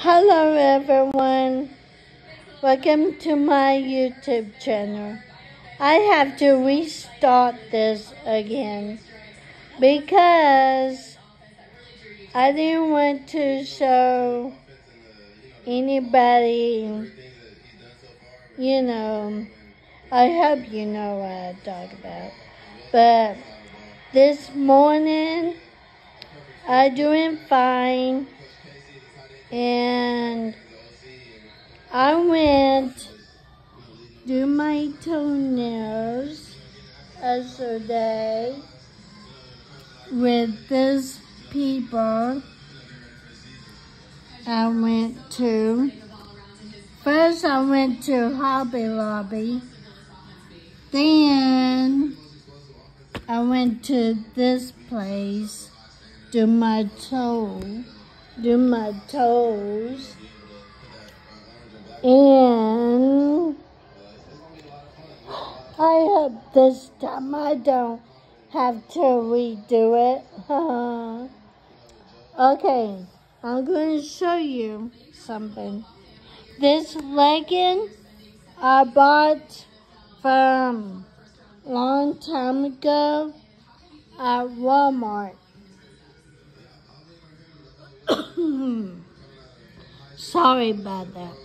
Hello everyone. Welcome to my YouTube channel. I have to restart this again because I didn't want to show anybody, you know, I hope you know what I talk about. But this morning, I'm doing fine. And I went do my toenails yesterday with this people I went to. First I went to Hobby Lobby. Then I went to this place, do my toe, do my toes. And I hope this time I don't have to redo it. okay, I'm going to show you something. This legging I bought from long time ago at Walmart. Sorry about that.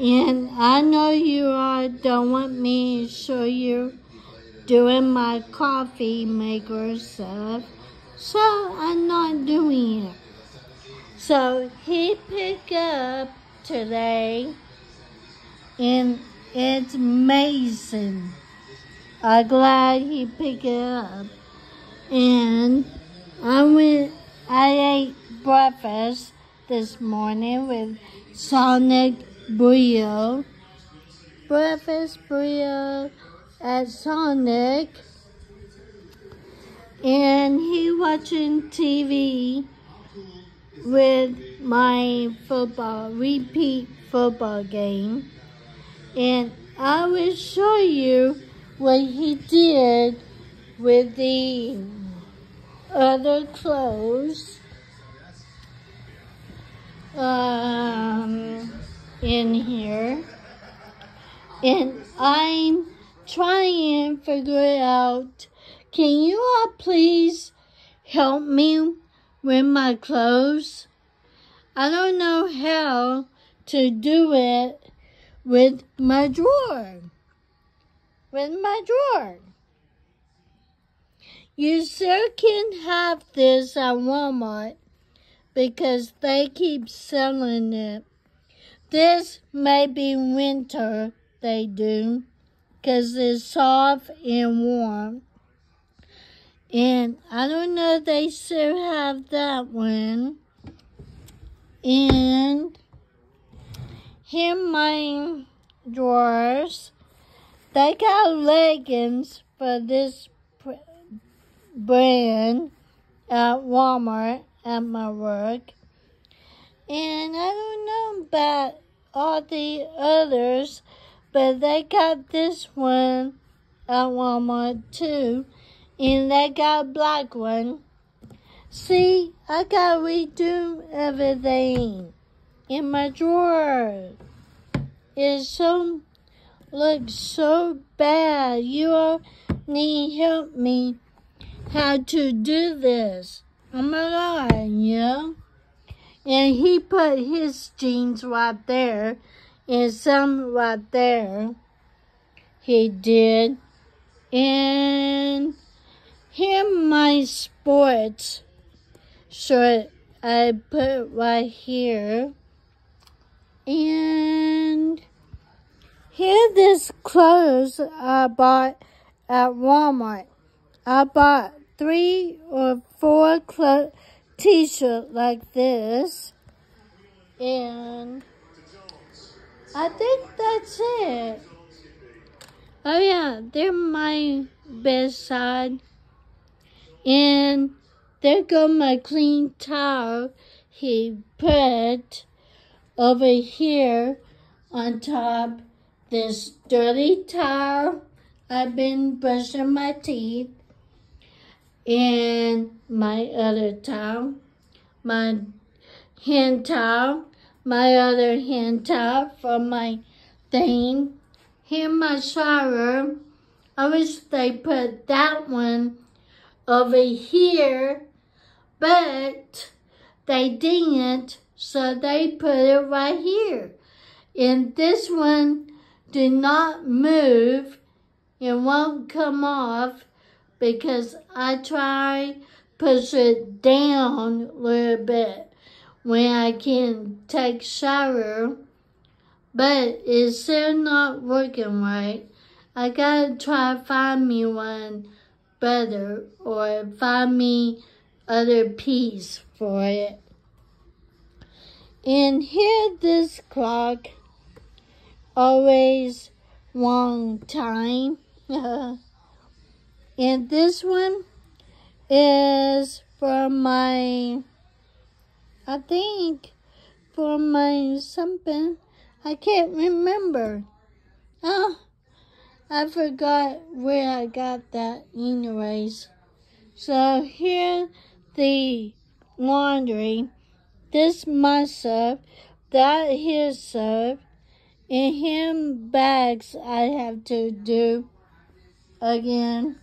And I know you all don't want me to show you doing my coffee maker stuff, so I'm not doing it. So he picked up today, and it's amazing. I'm glad he picked it up. And I went, I ate breakfast this morning with Sonic Brio. Breakfast Brio at Sonic. And he watching TV with my football, repeat football game. And I will show you what he did with the other clothes um, in here. And I'm trying to figure it out, can you all please help me with my clothes? I don't know how to do it with my drawer. With my drawer. You sure can have this at Walmart because they keep selling it. This may be winter, they do, because it's soft and warm. And I don't know they still have that one. And here my drawers. They got leggings for this brand at Walmart at my work. And I don't know about all the others, but they got this one at Walmart too. And they got a black one. See, I gotta redo everything in my drawer. It's so, looks so bad. You all need help me how to do this. Oh my god, yeah. And he put his jeans right there and some right there. He did. And here my sports shirt I put right here. And here this clothes I bought at Walmart. I bought three or four t-shirt like this. And I think that's it. Oh yeah, they're my best side. And there go my clean towel he put over here on top this dirty towel. I've been brushing my teeth and my other towel, my hand towel my other hand top for my thing. Here my shower. I wish they put that one over here, but they didn't, so they put it right here. And this one did not move. It won't come off because I try push it down a little bit when I can take shower, but it's still not working right. I gotta try find me one better or find me other piece for it. And here this clock always long time. and this one is for my, I think, for my something. I can't remember. Oh, I forgot where I got that anyways. So here the laundry. This my soap. That his soap. And him bags I have to do again.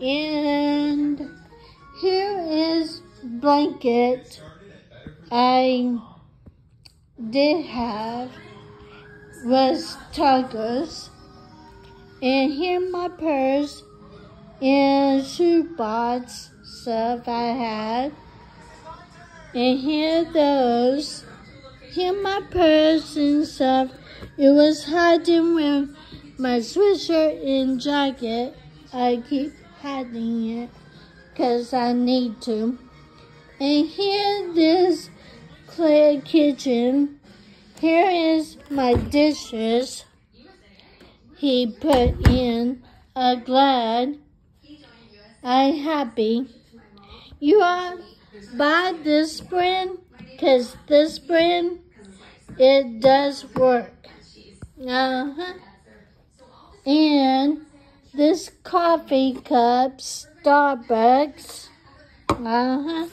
And here is blanket I did have was Tuggers. And here my purse and shoebox stuff I had. And here those. Here my purse and stuff. It was hiding with my sweatshirt and jacket. I keep hiding it because I need to. And here this clear kitchen. Here is my dishes he put in a glad. I happy. You are buy this brand because this brand it does work. Uh-huh. And this coffee cup, Starbucks. Uh-huh.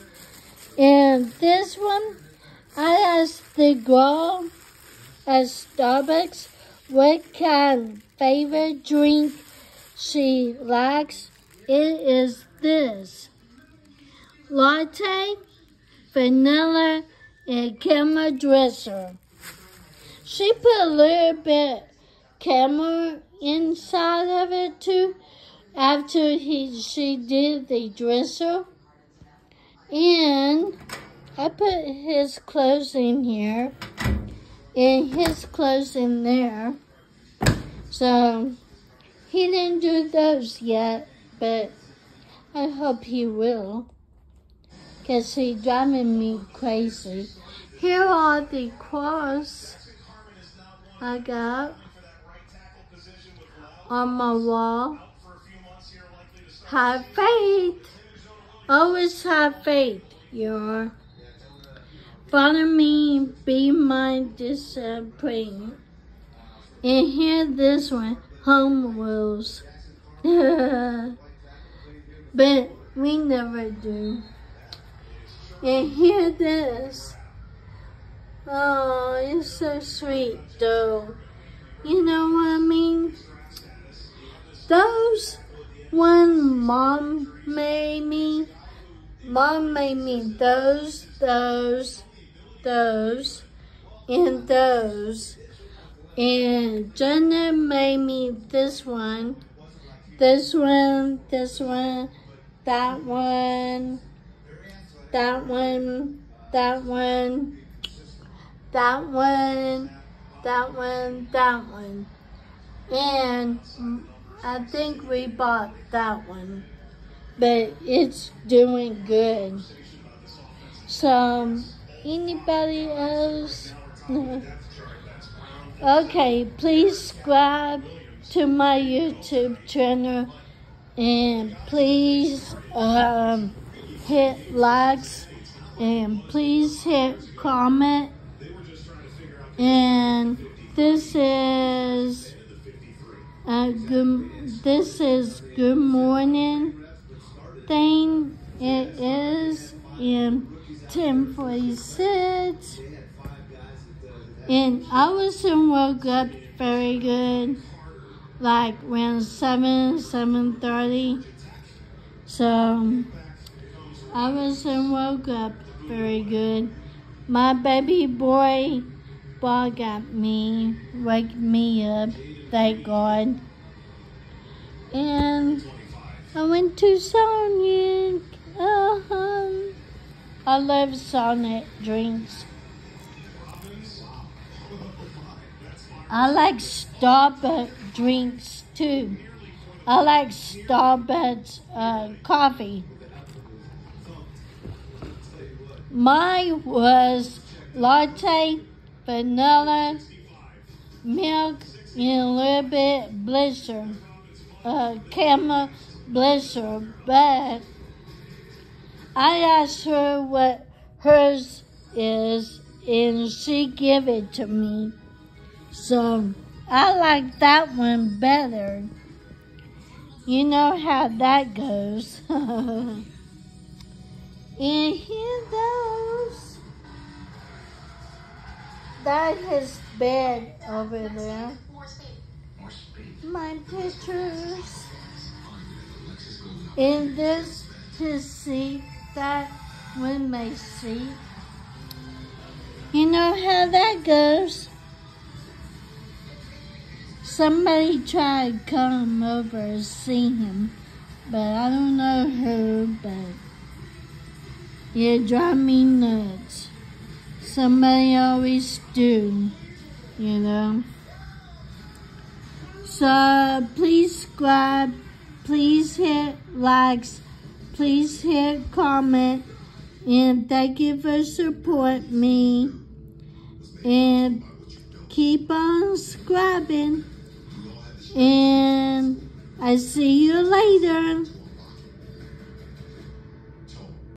And this one, I asked the girl at Starbucks what kind favorite drink she likes. It is this. Latte, vanilla, and caramel dresser. She put a little bit caramel inside of it too after he she did the dresser. And I put his clothes in here and his clothes in there. So he didn't do those yet, but I hope he will. Because he's driving me crazy. Here are the clothes I got on my wall. Have faith. Always have faith, you are. Follow me, be my discipline. And hear this one, home rules. but we never do. And hear this. Oh, it's so sweet though. You know what I mean? Those when mom made me, mom made me those, those, those, and those. And Jenna made me this one, this one, this one, that one, that one, that one, that one, that one, that one. And I think we bought that one, but it's doing good. So, anybody else? okay, please subscribe to my YouTube channel and please um, hit likes and please hit comment and this is uh, good this is good morning thing it is and 1046. And I was in woke up very good, like around 7, 7.30. So I was in woke up very good. My baby boy bug at me, wake me up, thank God. And I went to Sonic. Uh-huh. I love Sonic drinks. I like Starbucks drinks too. I like Starbucks uh, coffee. Mine was latte, vanilla, milk, and a little bit blister, uh, caramel blister. But I asked her what hers is, and she gave it to me. So I like that one better. You know how that goes. and here goes. That is his bed over there. My pictures. In this to see that we may see. You know how that goes. Somebody tried to come over and see him, but I don't know who, but it drive me nuts. Somebody always do, you know. So please subscribe, please hit likes, please hit comment, and thank you for support me. And keep on subscribing. And I see you later.